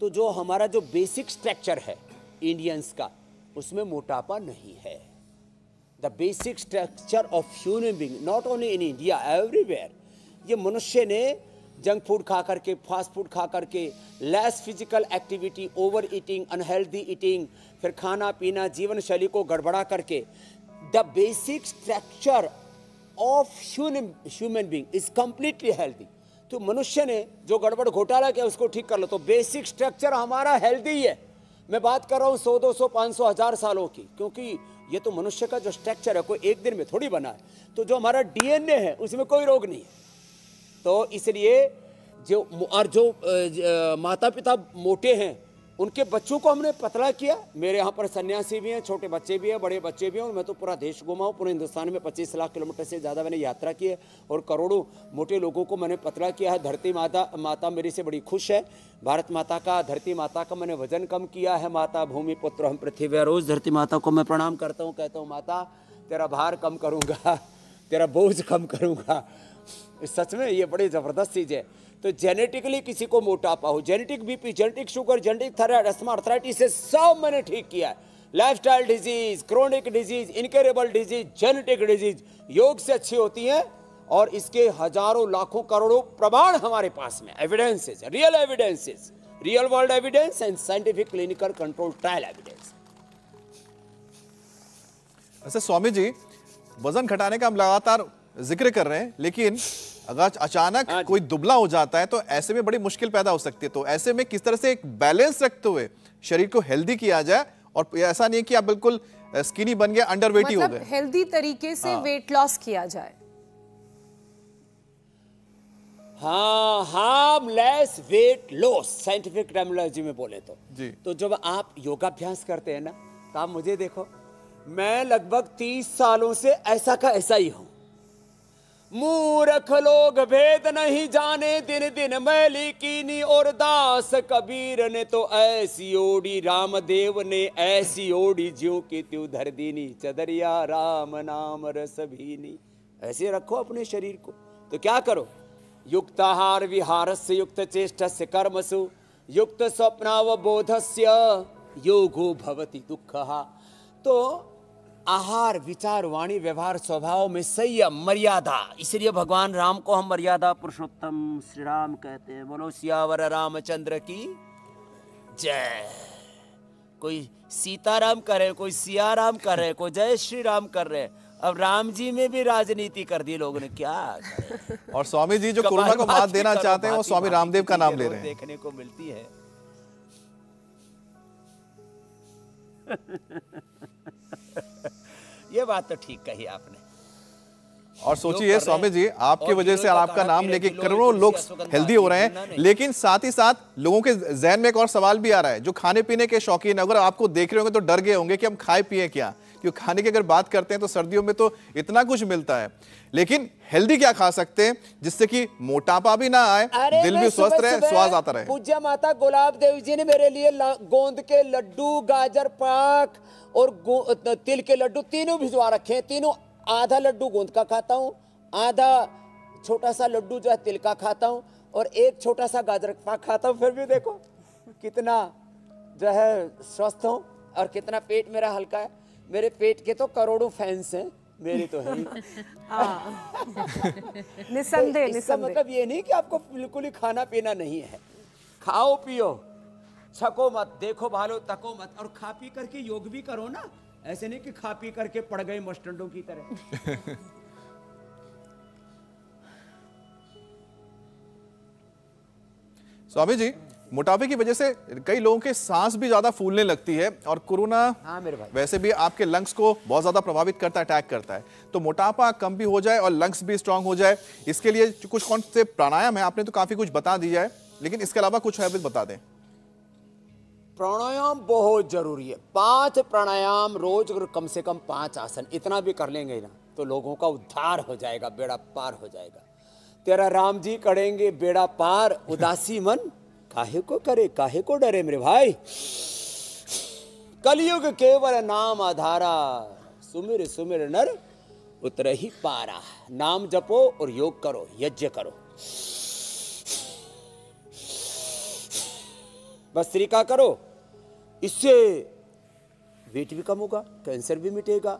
तो जो हमारा जो बेसिक स्ट्रक्चर है इंडियंस का, उसमें मोटापा नहीं है। The basic structure of human being not only in India everywhere ये मनुष्य ने जंक फ़ूड खा करके फास्ट फ़ूड खा करके less physical activity over eating unhealthy eating फिर खाना, पीना जीवन शैली को गड़बड़ा करके the basic structure of human being is completely healthy तो मनुष्य ने जो गड़बड़ घोटाला किया उसको ठीक कर लो तो बेसिक स्ट्रक्चर हमारा हेल्दी है। मैं बात कर रहा हूँ सौ, दो सौ, पाँच सौ, हज़ार सालों की, क्योंकि ये तो मनुष्य का जो स्ट्रक्चर है, कोई एक दिन में थोड़ी बना है। तो जो हमारा डीएनए है, उसमें कोई रोग नहीं है। तो इसलिए जो और जो माता पिता मोटे हैं उनके बच्चों को हमने पतला किया। मेरे यहाँ पर सन्यासी भी हैं, छोटे बच्चे भी हैं, बड़े बच्चे भी हैं मैं तो पूरा देश घुमा हूँ। पूरे हिंदुस्तान में 25 लाख किलोमीटर से ज़्यादा मैंने यात्रा की है, और करोड़ों मोटे लोगों को मैंने पतला किया है। धरती माता माता मेरी से बड़ी खुश है। भारत माता का, धरती माता का मैंने वज़न कम किया है। माता, भूमि, पुत्र, हम पृथ्वी रोज़ धरती माता को मैं प्रणाम करता हूँ, कहता हूँ, माता, तेरा भार कम करूँगा, तेरा बोझ कम करूँगा। सच में ये बड़ी ज़बरदस्त चीज़ है। तो जेनेटिकली किसी को मोटापा हो genetic BP genetic sugar genetic thyroid asthma arthritis से सब मैंने ठीक किया है। Lifestyle disease chronic disease incurable disease genetic disease योग से अच्छी होती है और इसके हज़ारों, लाखों, करोड़ों प्रमाण हमारे पास में evidences real evidences real world evidence and scientific clinical control trial evidence अच्छा स्वामी जी, वज़न घटाने का हम लगातार ज़िक्र कर रहे हैं, लेकिन अगर अचानक कोई दुबला हो जाता है तो ऐसे में बड़ी मुश्किल पैदा हो सकती है। तो ऐसे में किस तरह से एक बैलेंस रखते हुए शरीर को हेल्दी किया जाए? और ऐसा नहीं कि आप बिल्कुल स्किनी बन गए अंडर मतलब हो गए। हेल्दी तरीके से हाँ। वेट लॉस किया जाए। हाँ harmless weight loss scientific terminology में बोले तो। जी। तो जब आप योगाभ्यास करते हैं ना तो आप मुझे देखो मैं लगभग तीस सालों से ऐसा का ऐसा ही हूँ। मूर्ख लोग भेद नहीं जाने, दिन दिन मैली कीनी और दास कबीर ने तो ऐसी ओढ़ी, रामदेव ने ऐसी ओढ़ी, ज्यो की त्यू धर दीनी, चदरिया राम नाम रस भीनी। ऐसे रखो अपने शरीर को। तो क्या करो? युक्त आहार विहार से युक्त चेष्ट से कर्मसु, युक्त स्वप्नावबोधस्य, योगो भवती दुख। तो आहार विचार वाणी व्यवहार स्वभाव में संयम मर्यादा। इसलिए भगवान राम को हम मर्यादा पुरुषोत्तम श्री राम कहते हैं। बोलो सियावर रामचंद्र की जय। कोई सीताराम कर रहे कोई सियाराम कर रहे कोई जय श्री राम कर रहे अब राम जी में भी राजनीति कर दी लोगों ने क्या और स्वामी जी जो कोरोना को मात देना चाहते हैं वो स्वामी रामदेव का नाम ले रहे हैं। देखने को मिलती है। ये बात तो ठीक कही आपने। और सोचिए स्वामी जी आपकी वजह से आपका नाम लेके करोड़ों लोग हेल्दी हो रहे हैं लेकिन साथ ही साथ लोगों के जहन में एक और सवाल भी आ रहा है जो खाने पीने के शौकीन अगर आपको देख रहे होंगे तो डर गए होंगे कि हम खाए पिए क्या। क्योंकि खाने की अगर बात करते हैं तो सर्दियों में तो इतना कुछ मिलता है। लेकिन हेल्दी क्या खा सकते हैं जिससे कि मोटापा भी ना आए दिल भी स्वस्थ रहे स्वाद आता रहे। पूज्य माता गुलाब देवी जी ने मेरे लिए गोंद के लड्डू गाजर पाक और तिल के लड्डू तीनों भिजवा रखे हैं। तीनों आधा लड्डू गोंद का खाता हूँ आधा छोटा सा लड्डू जो है तिल का खाता हूँ और एक छोटा सा गाजर पाक खाता हूँ। फिर भी देखो कितना जो है स्वस्थ हूँ और कितना पेट मेरा हल्का है। मेरे पेट के तो करोड़ों फैंस हैं मेरे तो है *laughs* हाँ। निसंदेह तो इसका मतलब ये नहीं कि आपको बिल्कुल ही खाना पीना नहीं है। खाओ पियो। छको मत देखो भालो तको मत। और खा पी करके योग भी करो ना। ऐसे नहीं कि खा पी करके पड़ गए मस्टंडों की तरह। *laughs* स्वामी जी मोटापे की वजह से कई लोगों के सांस भी ज़्यादा फूलने लगती है और कोरोना हाँ मेरे भाई। वैसे भी आपके लंग्स को बहुत ज़्यादा प्रभावित करता है अटैक करता है। तो मोटापा कम भी हो जाए और लंग्स भी स्ट्रांग हो जाए इसके लिए कुछ कौन से प्राणायाम है? आपने तो काफ़ी कुछ बता दिया है लेकिन इसके अलावा कुछ हैबिट बता दें। प्राणायाम बहुत ज़रूरी है। पाँच प्राणायाम रोज कम से कम पाँच आसन इतना भी कर लेंगे ना तो लोगों का उद्धार हो जाएगा बेड़ा पार हो जाएगा। तेरा राम जी करेंगे बेड़ा पार उदासी मन काहे को करे, काहे को डरे मेरे भाई? कलयुग केवल नाम आधारा, सुमिर सुमिर नर उतर ही पारा। नाम जपो और योग करो, यज्ञ करो। बस तरीका करो। इससे वेट भी कम होगा, कैंसर भी मिटेगा,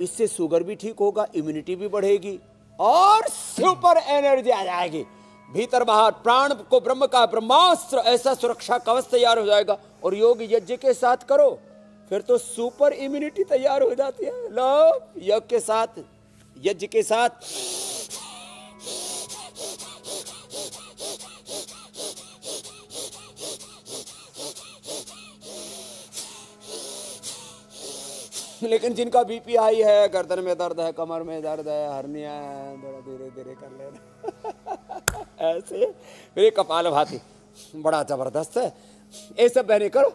इससे शुगर भी ठीक होगा इम्यूनिटी भी बढ़ेगी और सुपर एनर्जी आ जाएगी। भीतर बाहर प्राण को ब्रह्म का ब्रह्मास्त्र ऐसा सुरक्षा कवच तैयार हो जाएगा और योग यज्ञ के साथ करो, फिर तो सुपर इम्यूनिटी तैयार हो जाती है। लो यज्ञ के साथ, यज्ञ के साथ। *laughs* लेकिन जिनका बीपी हाई है गर्दन में दर्द है कमर में दर्द है हरनिया है थोड़ा धीरे धीरे कर लेना *laughs* ऐसे। फिर ये कपाल भाती बड़ा ज़बरदस्त है। ये सब बहने करो।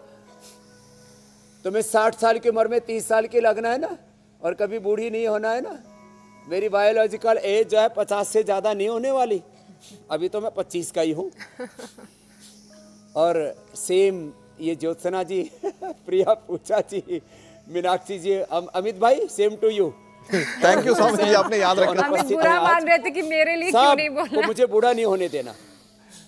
तुम्हें साठ साल की उम्र में तीस साल की लगना है ना और कभी बूढ़ी नहीं होना है ना मेरी बायोलॉजिकल एज जो है पचास से ज़्यादा नहीं होने वाली। अभी तो मैं पच्चीस का ही हूँ। *laughs* और सेम ये ज्योत्सना जी प्रिया पूजा जी मीनाक्षी जी अमित भाई same to you thank you Swami ji आपने याद रखा। अमित बुरा मान रहे थे कि मेरे लिए क्यों नहीं को बोला मुझे बूढ़ा नहीं होने देना।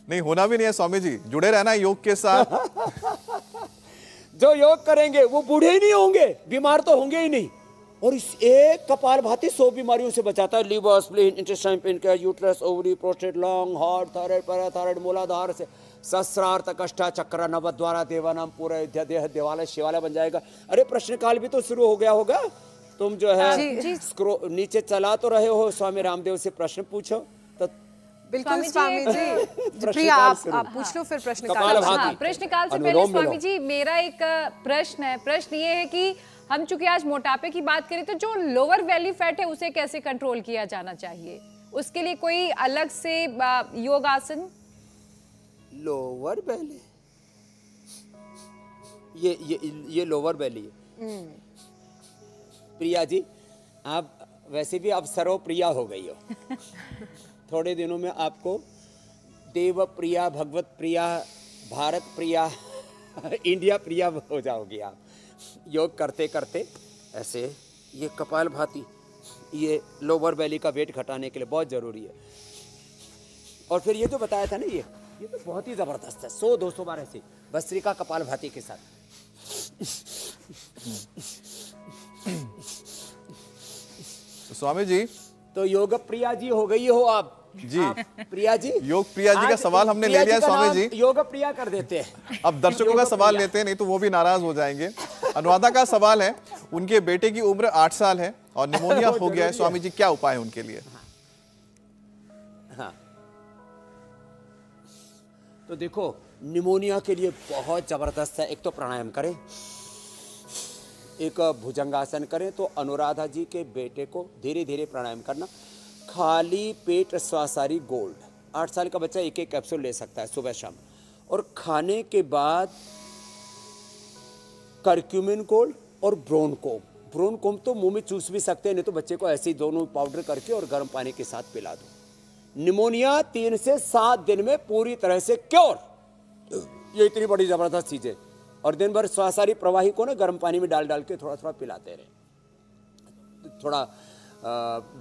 नहीं होना भी नहीं है स्वामी जी। जुड़े रहना योग के साथ। *laughs* जो योग करेंगे वो बूढ़े ही नहीं होंगे। बीमार तो होंगे ही नहीं। और इस एक कपाल भाती सौ बीमारियों से बचाता है। Liver spleen intestine pancreas uterus ovary prostate lung heart thyroid parathyroid मूलाधार से। सहस्रार्थ कष्टा चक्र नवद्वारा देवानाम पूरा युद्ध देह देवालय शिवालय बन जाएगा। अरे प्रश्न काल भी तो शुरू हो गया होगा। तुम जो है। स्क्रो नीचे चला तो रहे हो स्वामी रामदेव से प्रश्न पूछो। तो बिल्कुल स्वामी जी, *laughs* जी। प्रिया आप आप पूछ लो फिर प्रश्न काल। हाँ, प्रश्न काल से पहले स्वामी जी मेरा एक प्रश्न है। प्रश्न ये है कि हम चूँकि आज मोटापे की बात करें तो जो लोअर वैली फैट है उसे कैसे कंट्रोल किया जाना चाहिए? उसके लिए कोई अलग से योग आसन लोअर बैली। ये ये ये लोअर बैली है। प्रिया जी आप वैसे भी अब सर्व प्रिया हो गई हो। *laughs* थोड़े दिनों में आपको देव प्रिया भगवत प्रिया भारत प्रिया इंडिया प्रिया हो जाओगी आप। योग करते करते ऐसे ये कपाल भाती ये लोअर बैली का वेट घटाने के लिए बहुत ज़रूरी है। और फिर ये जो बताया था ना ये ये तो बहुत ही ज़बरदस्त है। सौ दो सौ बार ऐसे। भस्त्रिका कपाल भाती के साथ। तो स्वामी जी। तो योग प्रिया जी हो गई हो आप। जी। आप प्रिया जी? योग प्रिया जी का सवाल हमने ले लिया स्वामी जी। योग प्रिया कर देते हैं। अब दर्शकों का सवाल लेते हैं नहीं तो वो भी नाराज़ हो जाएँगे। अनुराधा का सवाल है उनके बेटे की उम्र आठ साल है और निमोनिया *laughs* हो गया है। स्वामी जी क्या उपाय है उनके लिए? तो देखो, निमोनिया के लिए बहुत ज़बरदस्त है। एक तो प्राणायाम करें, एक भुजंगासन करें तो अनुराधा जी के बेटे को धीरे धीरे प्राणायाम करना। खाली पेट स्वासारी गोल्ड। आठ साल का बच्चा एक एक कैप्सूल ले सकता है सुबह शाम। और खाने के बाद करक्यूमिन गोल्ड और ब्रोन कोम ब्रोन कोम तो मुँह में चूस भी सकते हैं, नहीं तो बच्चे को ऐसे ही दोनों पाउडर करके और गर्म पानी के साथ पिला दो। निमोनिया तीन से सात दिन में पूरी तरह से क्योर ये इतनी बड़ी ज़बरदस्त चीज़। है और दिन भर स्वासारी प्रवाही को ना गर्म पानी में डाल डाल के थोड़ा थोड़ा पिलाते रहे। थोड़ा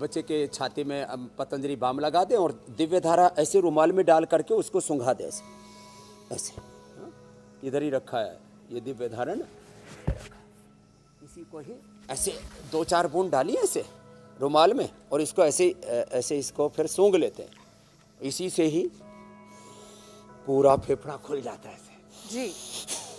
बच्चे के छाती में पतंजलि बाम लगा दें और दिव्य धारा ऐसे रुमाल में डाल करके उसको सुंघा दें। ऐसे। ऐसे। हाँ? इधर ही रखा है। ये दिव्य धारा ना इसी को ही ऐसे दो चार बूंद डाली ऐसे। रुमाल में और इसको ऐसे ऐसे इसको फिर सूंघ लेते हैं। इसी से ही पूरा फेफड़ा खुल जाता है जी।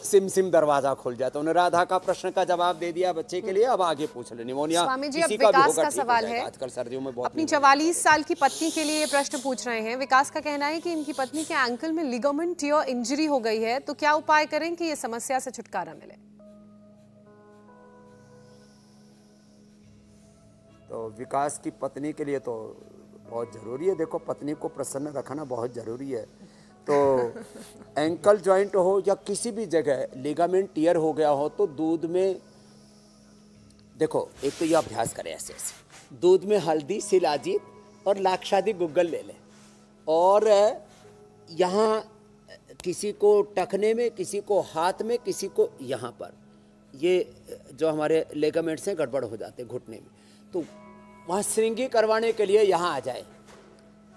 सिम सिम दरवाज़ा खुल जाता है। राधा का प्रश्न का जवाब दे दिया बच्चे के लिए अब आगे पूछ ले। निमोनिया स्वामी जी, अब का विकास होगा का सवाल है। आजकल सर्दियों में बहुत अपनी चवालीस साल की पत्नी के लिए ये प्रश्न पूछ रहे हैं। विकास का कहना है कि इनकी पत्नी के एंकल में लिगामेंट इंजरी हो गई है तो क्या उपाय करें कि ये समस्या से छुटकारा मिले? तो विकास की पत्नी के लिए तो बहुत ज़रूरी है। देखो पत्नी को प्रसन्न रखना बहुत ज़रूरी है। तो *laughs* एंकल जॉइंट हो या किसी भी जगह लिगामेंट टीयर हो गया हो तो दूध में देखो एक तो ये अभ्यास करें ऐसे ऐसे। दूध में हल्दी शिलाजीत और लाक्षादी गुग्गल ले लें। और यहाँ किसी को टखने में किसी को हाथ में किसी को यहाँ पर। ये जो हमारे लेगामेंट्स हैं गड़बड़ हो जाते हैं घुटने में। तो वहाँ श्रृंगी करवाने के लिए यहाँ आ जाए।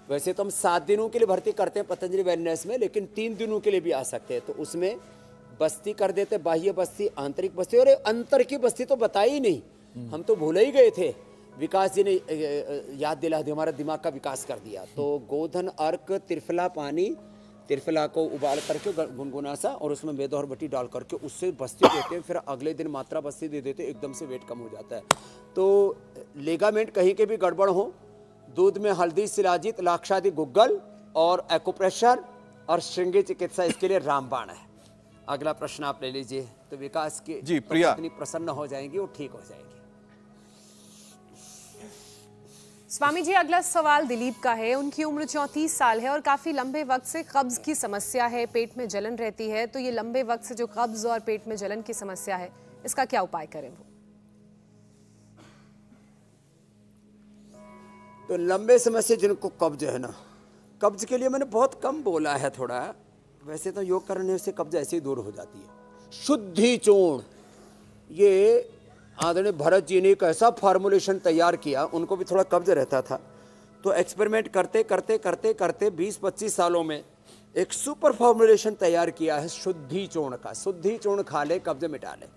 वैसे तो हम सात दिनों के लिए भर्ती करते हैं पतंजलि वेलनेस में लेकिन तीन दिनों के लिए भी आ सकते हैं। तो उसमें बस्ती कर देते बाह्य बस्ती आंतरिक बस्ती और अंतर की बस्ती तो बताई ही नहीं। हम तो भूल ही गए थे। विकास जी ने याद दिला दी हमारा दिमाग का विकास कर दिया। तो गोधन अर्क त्रिफला पानी त्रिफला को उबाल करके गुनगुना सा और उसमें मेदा और बटी डाल करके उससे बस्ती देते हैं फिर अगले दिन मात्रा बस्ती दे देते हैं एकदम से वेट कम हो जाता है। तो लेगामेंट कहीं के भी गड़बड़ हो दूध में हल्दी सिलाजित लाक्षादी गुग्गल और एक्यूप्रेशर और श्रृंगी चिकित्सा इसके लिए रामबाण है। अगला प्रश्न आप ले लीजिए। तो विकास की जी, तो प्रिया। प्रसन्न हो जाएँगी वो ठीक हो जाएगी। स्वामी जी अगला सवाल दिलीप का है। उनकी उम्र चौंतीस साल है और काफ़ी लंबे वक्त से कब्ज की समस्या है, पेट में जलन रहती है तो ये लंबे वक्त से जो कब्ज और पेट में जलन की समस्या है, इसका क्या उपाय करें वो? तो लंबे समय से जिनको कब्ज है ना, कब्ज के लिए मैंने बहुत कम बोला है थोड़ा। वैसे तो योग करने से कब्ज ऐसे ही दूर हो जाती है। शुद्धि चूर्ण, ये आदरणीय भरत जी ने एक ऐसा फार्मूलेशन तैयार किया, उनको भी थोड़ा कब्ज रहता था। तो एक्सपेरिमेंट करते करते करते करते 20-25 सालों में एक सुपर फॉर्मुलेशन तैयार किया है शुद्धि चूर्ण का। शुद्धि चूर्ण खा ले, कब्ज मिटा ले।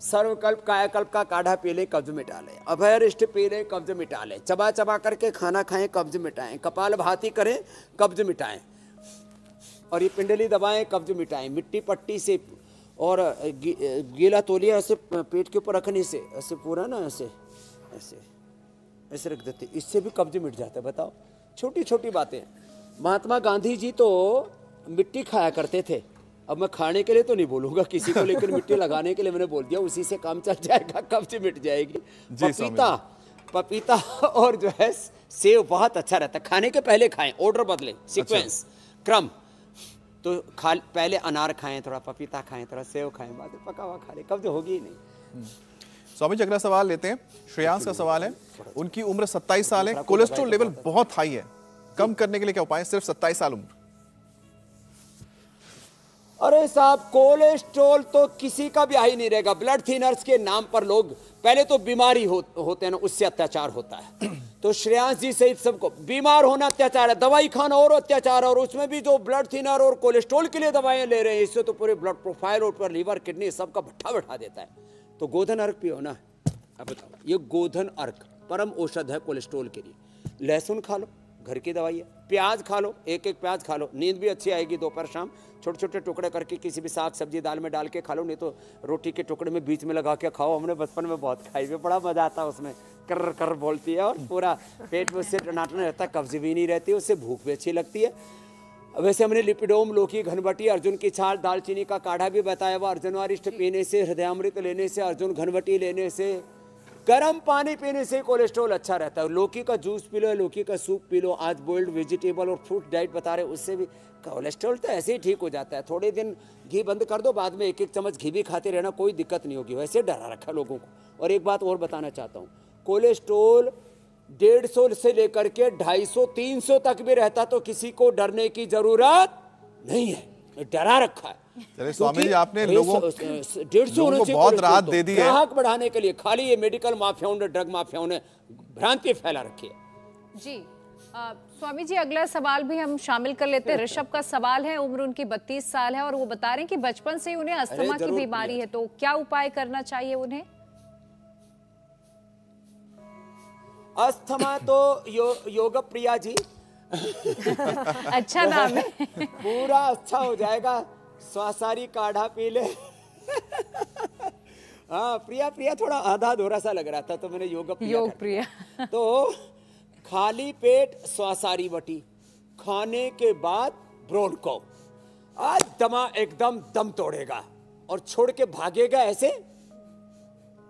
सर्वकल्प, कायाकल्प का काढ़ा पी ले, कब्ज मिटा ले। अभयरिष्ट पी ले, कब्ज मिटा ले। चबा चबा करके खाना खाएँ, कब्ज मिटाएँ। कपाल भाती करें, कब्ज मिटाएँ। और ये पिंडली दबाएँ कब्ज मिटाएँ। मिट्टी पट्टी से और गी, गीला तोलिया ऐसे पेट के ऊपर रखने से ऐसे पूरा ना ऐसे ऐसे ऐसे रख देते इससे भी कब्ज मिट जाता है बताओ। छोटी छोटी बातें महात्मा गांधी जी तो मिट्टी खाया करते थे। अब मैं खाने के लिए तो नहीं बोलूँगा किसी को लेकिन मिट्टी लगाने के लिए मैंने बोल दिया उसी से काम चल जाएगा कब्ज मिट जाएगी। पपीता पपीता और जो है सेव बहुत अच्छा रहता है। खाने के पहले खाएँ ऑर्डर बदले सीक्वेंस क्रम। तो खा पहले अनार खाएँ थोड़ा पपीता खाएँ थोड़ा सेव खाएँ बाद में पका हुआ खा ले कब्ज होगी ही नहीं। स्वामी जी अगला सवाल लेते हैं। श्रेयांश का सवाल है उनकी उम्र 27 साल है कोलेस्ट्रॉल लेवल बहुत हाई है। कम करने के लिए क्या उपाय सिर्फ़ 27 साल उम्र। अरे साहब कोलेस्ट्रोल तो किसी का भी हाई नहीं रहेगा। ब्लड थिनर्स के नाम पर लोग पहले तो बीमारी हो, होते हैं ना उससे अत्याचार होता है। *clears throat* तो श्रेयांश जी सहित सबको बीमार होना अत्याचार है दवाई खाना और अत्याचार है और उसमें भी जो ब्लड थिनर और कोलेस्ट्रोल के लिए दवाइयाँ ले रहे हैं इससे तो पूरे ब्लड प्रोफ़ाइल और पूरा लीवर किडनी सबका भट्ठा बैठा देता है। तो गोधन अर्क पियो ना। अब बताओ ये गोधन अर्क परम औषध है कोलेस्ट्रोल के लिए। लहसुन खा लो। घर की दवाई है। प्याज खा लो एक एक प्याज खा लो। नींद भी अच्छी आएगी दोपहर शाम। छोटे छोटे टुकड़े करके किसी भी साग सब्ज़ी दाल में डाल के खा लो, नहीं तो रोटी के टुकड़े में बीच में लगा के खाओ। हमने बचपन में बहुत खाई हुई, बड़ा मज़ा आता है उसमें। कर कर बोलती है और पूरा पेट में उससे टनाटन रहता है कब्ज भी नहीं रहती, उससे भूख भी अच्छी लगती है। वैसे हमने लिपिडोम, लोकी, घनवटी, अर्जुन की छाल, दालचीनी का काढ़ा भी बताया हुआ अर्जुनवारिष्ट पीने से, हृदयामृत लेने से, अर्जुन घनवटी लेने से। गर्म पानी पीने से कोलेस्ट्रॉल अच्छा रहता है। लौकी का जूस पी लो, लौकी का सूप पी लो, आज बॉइल्ड वेजिटेबल और फ्रूट डाइट बता रहे उससे भी कोलेस्ट्रॉल तो ऐसे ही ठीक हो जाता है। थोड़े दिन घी बंद कर दो, बाद में एक एक चम्मच घी भी खाते रहना, कोई दिक्कत नहीं होगी। वैसे डरा रखा लोगों को। और एक बात और बताना चाहता हूँ, कोलेस्ट्रोल डेढ़ सौ से लेकर के ढाई सौ, तीन सौ तक भी रहता तो किसी को डरने की ज़रूरत नहीं है। डरा रखा है। चलिए स्वामी जी आपने लोगों डेढ़ सौ बहुत राहत तो। दे दी है। ग्राहक बढ़ाने के लिए खाली ये मेडिकल माफियाओं ने ड्रग माफियाओं ने भ्रांति फैला रखी है। जी अ, स्वामी जी अगला सवाल भी हम शामिल कर लेते हैं। ऋषभ का सवाल है उम्र उनकी 32 साल है और वो बता रहे हैं कि बचपन से ही उन्हें अस्थमा की बीमारी है तो क्या उपाय करना चाहिए उन्हें? अस्थमा तो यो, योग प्रिया जी। *laughs* अच्छा नाम है। *laughs* पूरा अच्छा हो जाएगा। स्वासारी काढ़ा पी ले। हाँ प्रिया प्रिया थोड़ा आधा अधूरा सा लग रहा था तो मैंने योग योग प्रिया। तो खाली पेट स्वासारी बटी खाने के बाद ब्रोन को। आज दमा एकदम दम तोड़ेगा और छोड़ के भागेगा ऐसे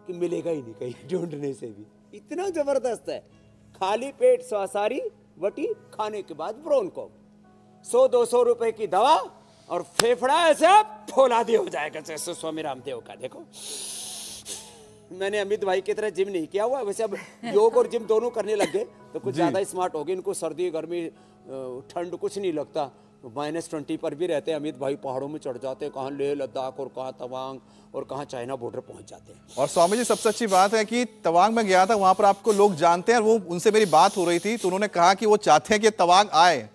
कि मिलेगा ही नहीं कहीं ढूँढने से भी। इतना ज़बरदस्त है। खाली पेट स्वासारी बटी खाने के बाद ब्रोन को। सौ दो सौ रुपए की दवा और फेफड़ा ऐसे फौला दिया हो जाएगा जैसे स्वामी रामदेव का देखो। मैंने अमित भाई की तरह जिम नहीं किया हुआ वैसे अब योग और जिम दोनों करने लग गए तो कुछ ज़्यादा स्मार्ट हो गए इनको सर्दी गर्मी ठंड कुछ नहीं लगता। माइनस ट्वेंटी पर भी रहते हैं अमित भाई पहाड़ों में चढ़ जाते हैं कहाँ लेह लद्दाख और कहाँ तवांग और कहाँ चाइना बॉर्डर पहुँच जाते हैं। और स्वामी जी सबसे अच्छी बात है कि तवांग में गया था वहाँ पर आपको लोग जानते हैं और वो उनसे मेरी बात हो रही थी तो उन्होंने कहा कि वो चाहते हैं कि तवांग आए।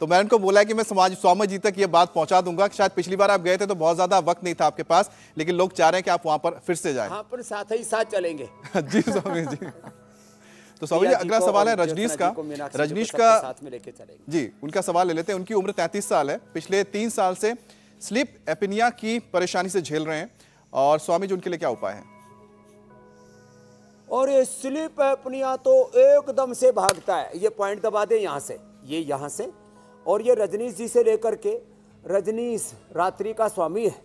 तो मैंने उनको बोला कि मैं समाज स्वामी जी तक ये बात पहुँचा दूँगा। शायद पिछली बार आप गए थे तो बहुत ज़्यादा वक्त नहीं था आपके पास लेकिन लोग चाह रहे हैं कि आप वहाँ पर फिर से जाएँ। हाँ पर साथ ही साथ चलेंगे। *laughs* जी स्वामी जी। तो स्वामी जी अगला सवाल है रजनीश का। को, को रजनीश का साथ में लेके चलेंगे। जी उनका सवाल ले लेते हैं। उनकी उम्र 33 साल है। पिछले तीन साल से स्लिप एपिनिया की परेशानी से झेल रहे हैं। और स्वामी जी उनके लिए क्या उपाय है? और ये स्लिप एपनिया तो एकदम से भागता है। ये पॉइंट दबा दे यहाँ से। ये यहाँ से और ये रजनीश जी से लेकर के रजनीश रात्रि का स्वामी है।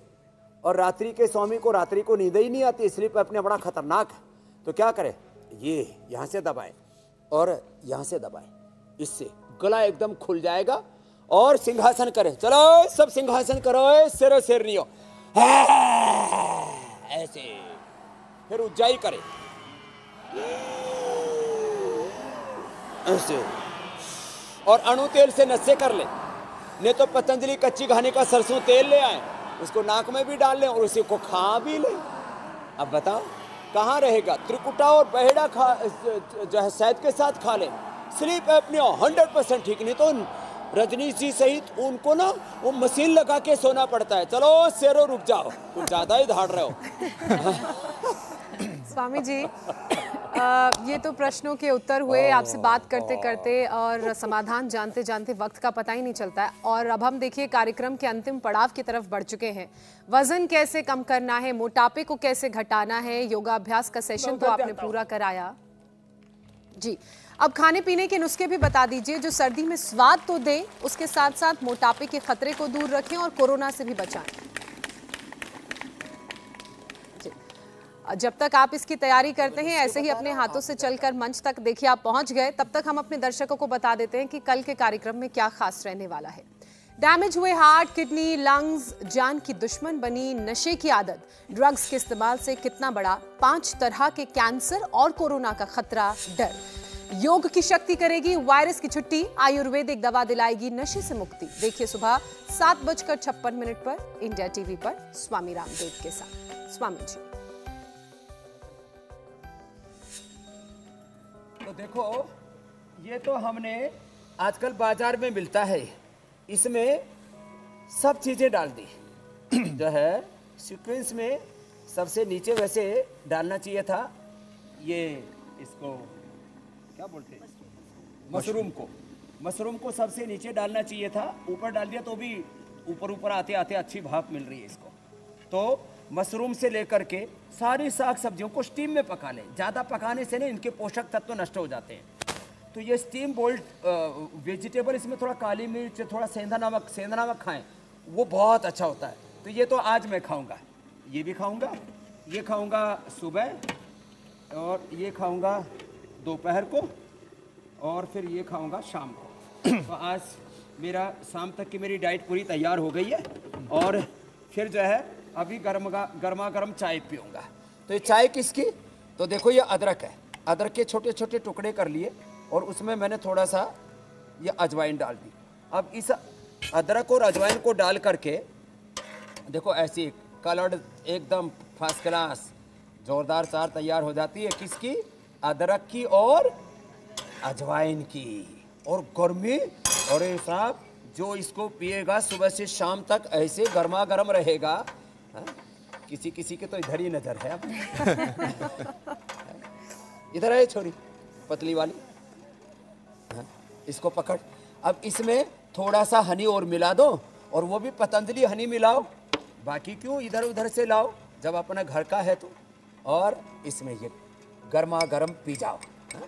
और रात्रि के स्वामी को रात्रि को नींद ही नहीं आती स्लिप एपनिया बड़ा खतरनाक है। तो क्या करे? ये यहाँ से दबाए और यहाँ से दबाएँ। इससे गला एकदम खुल जाएगा और सिंहासन करें। चलो, सब सिंहासन करो सिर सिर नहीं हो। ऐसे। फिर उज्जाई करें। ऐसे। और अणु तेल से नशे कर ले। नहीं तो पतंजलि कच्ची घानी का सरसों तेल ले आए, उसको नाक में भी डाल लें और उसी को खा भी लें। अब बताओ, कहाँ रहेगा? त्रिकुटा और बहेड़ा खा, जो है शहद के साथ खा लें। स्लीप एपनिया हंड्रेड परसेंट ठीक, नहीं तो रजनीश जी सहित उनको ना, वो मशीन लगा के सोना पड़ता है। चलो, शेरों रुक जाओ कुछ ज़्यादा ही धाड़ रहे हो। स्वामी जी आ, ये तो प्रश्नों के उत्तर हुए आपसे बात करते करते और समाधान जानते जानते वक्त का पता ही नहीं चलता है। और अब हम देखिए कार्यक्रम के अंतिम पड़ाव की तरफ़ बढ़ चुके हैं। वज़न कैसे कम करना है मोटापे को कैसे घटाना है योगाभ्यास का सेशन तो आपने पूरा कराया। जी अब खाने पीने के नुस्खे भी बता दीजिए जो सर्दी में स्वाद तो दें उसके साथ साथ मोटापे के खतरे को दूर रखें और कोरोना से भी बचाएँ। जब तक आप इसकी तैयारी करते हैं ऐसे ही अपने हाथों से चलकर मंच तक देखिए आप पहुँच गए तब तक हम अपने दर्शकों को बता देते हैं कि कल के कार्यक्रम में क्या खास रहने वाला है। डैमेज हुए हार्ट किडनी लंग्स जान की दुश्मन बनी नशे की आदत ड्रग्स के इस्तेमाल से कितना बड़ा पाँच तरह के कैंसर और कोरोना का खतरा डर। योग की शक्ति करेगी वायरस की छुट्टी आयुर्वेदिक दवा दिलाएगी नशे से मुक्ति। देखिए सुबह सात बजकर छप्पन मिनट पर इंडिया टीवी पर स्वामी रामदेव के साथ। स्वामी जी। तो देखो, ये तो हमने आजकल बाज़ार में मिलता है। इसमें सब चीज़ें डाल दी। *clears throat* जो है सीक्वेंस में सबसे नीचे वैसे डालना चाहिए था, ये इसको, क्या बोलते हैं? मशरूम को। मशरूम को सबसे नीचे डालना चाहिए था, ऊपर डाल दिया तो भी ऊपर ऊपर आते आते अच्छी भाप मिल रही है इसको। तो मशरूम से लेकर के सारी साग सब्जियों को स्टीम में पका लें। ज़्यादा पकाने से ना इनके पोषक तत्व तो नष्ट हो जाते हैं। तो ये स्टीम बोल्ड वेजिटेबल इसमें थोड़ा काली मिर्च, थोड़ा सेंधा नमक सेंधा नमक खाएँ, वो बहुत अच्छा होता है। तो ये तो आज मैं खाऊँगा। ये भी खाऊँगा, ये खाऊँगा सुबह, और ये खाऊँगा दोपहर को, और फिर ये खाऊँगा शाम को। तो आज मेरा, शाम तक की मेरी डाइट पूरी तैयार हो गई है, और फिर जो है अभी गर्म गर्मा गर्म चाय पीऊँगा। तो ये चाय किसकी? तो देखो ये अदरक है। अदरक के छोटे छोटे टुकड़े कर लिए और उसमें मैंने थोड़ा सा ये अजवाइन डाल दी। अब इस अदरक और अजवाइन को डाल करके, देखो ऐसी कलर्ड एकदम फ़र्स्ट क्लास जोरदार चार तैयार हो जाती है किसकी? अदरक की और अजवाइन की। और गर्मी और साहब, जो इसको पिएगा सुबह से शाम तक ऐसे गर्मा गर्म रहेगा हा? किसी किसी के तो इधर ही नज़र है अब। इधर है छोरी, पतली वाली। हा? इसको पकड़। अब इसमें थोड़ा सा हनी और मिला दो, और वो भी पतंजलि हनी मिलाओ। बाकी क्यों इधर उधर से लाओ, जब अपना घर का है तो। और इसमें ये गर्मा गर्म पी जाओ हा?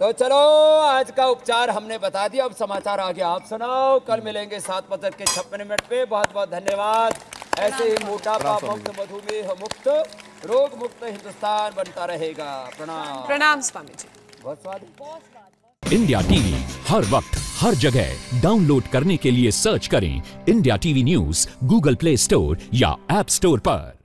तो चलो, आज का उपचार हमने बता दिया। अब समाचार आगे आप सुनाओ। कल मिलेंगे सात बजकर के छप्पन मिनट पे। बहुत बहुत धन्यवाद। ऐसे ही मोटापा मुक्त मधुमेह मुक्त रोग मुक्त हिंदुस्तान बनता रहेगा। प्रणाम। प्रणाम स्वामी जी। बहुत स्वाद। इंडिया टीवी हर वक्त हर जगह। डाउनलोड करने के लिए सर्च करें India TV news Google Play Store या एप स्टोर पर।